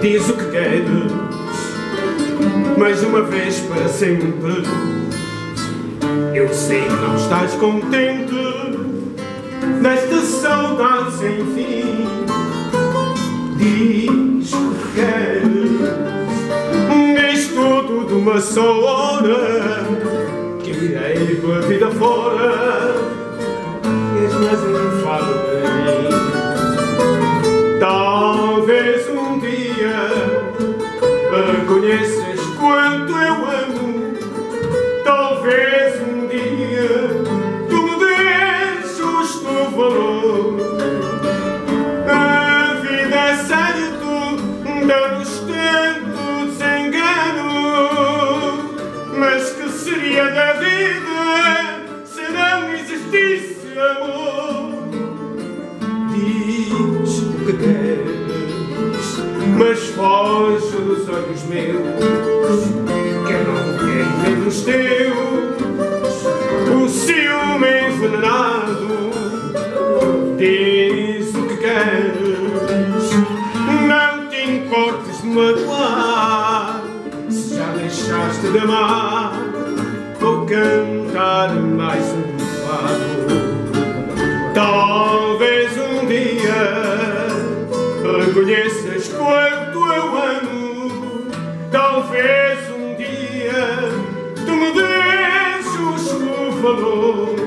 Diz o que queres, mais uma vez para sempre. Eu sei que não estás contente nesta saudade sem fim. Diz o que queres, diz tudo de uma só hora. Que irei pela vida fora. tanto desengano, mas que seria da vida se não existisse amor? Diz o que queres, mas foge dos olhos meus, que eu não quero ver os teus. gosto mar Vou cantar mais um fado. Talvez um dia Reconheças quanto eu amo. Talvez um dia Tu me deixes o valor